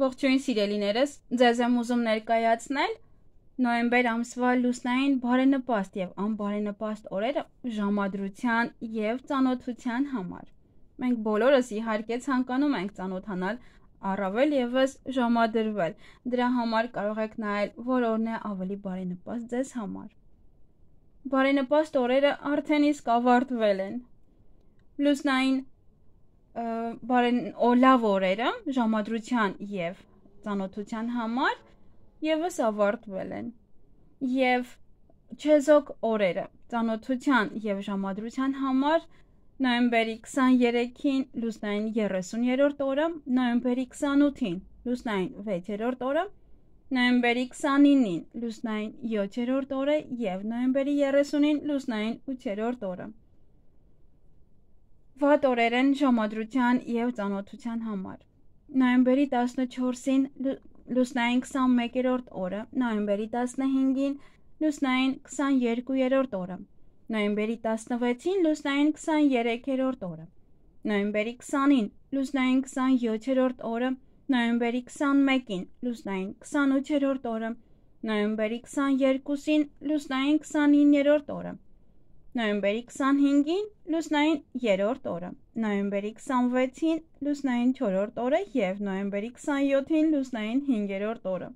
Ողջույն սիրելիներս, ձեզ եմ ուզում ներկայացնել նոյեմբեր ամսվա լուսնային բարենպաստ եւ անբարենպաստ օրերը ժամադրության եւ ծանոթության համար։ Մենք բոլորս իհարկե ցանկանում ենք ծանոթանալ առավել եւս ժամադրվել։ Դրա համար կարող եք նայել, որ օրն է ավելի բարենպաստ ձեզ համար։ Բարենպաստ օրերը արդեն իսկ ավարտվել են։ Լուսնային բարեն լավ օրերը ժամադրության եւ ծանոթության համար եւս ավարտվել են եւ չեզոք օրերը ծանոթության եւ ժամադրության համար նոյեմբերի 23-ին լուսնային 30-րդ օրը, նոյեմբերի 28-ին լուսնային 6-րդ օրը, նոյեմբերի 29-ին լուսնային 7-րդ օրը եւ նոյեմբերի 30-ին լուսնային 8-րդ օրը։ Վատ օրեր են ժամադրության եւ ծանոթության համար։ Նոյեմբերի 14-ին լուսնային 21-րդ օրը, նոյեմբերի 15-ին լուսնային 22-րդ օրը, նոյեմբերի 16-ին լուսնային 23-րդ օրը, նոյեմբերի 20-ին լուսնային 27-րդ օրը, նոյեմբերի 21-ին լուսնային 28-րդ օրը, նոյեմբերի 22-ին լուսնային 29-րդ օրը, նոյեմբերի 25-ին լուսնային 3-րդ օրը, նոյեմբերի 26-ին լուսնային 4-րդ օրը եւ նոյեմբերի 27-ին լուսնային 5-րդ օրը։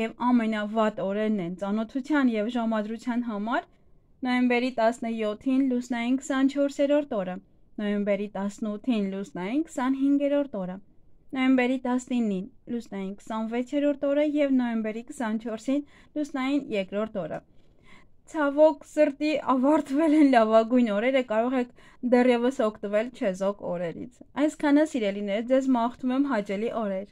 Եվ ամենավատ օրերն են ծանոթության եւ ժամադրության համար նոյեմբերի 17-ին լուսնային 24-րդ օրը, նոյեմբերի 18-ին լուսնային 25-րդ օրը, նոյեմբերի 19-ին լուսնային 26-րդ օրը եւ նոյեմբերի 24-ին լուսնային 2-րդ օրը ցավոք սրտի ավարտվել են լավագույն օրերը, կարող եք դեռևս օգտվել չեզոք օրերից։ Այսքանը սիրելիներ, ձեզ մաղթում եմ հաճելի օրեր։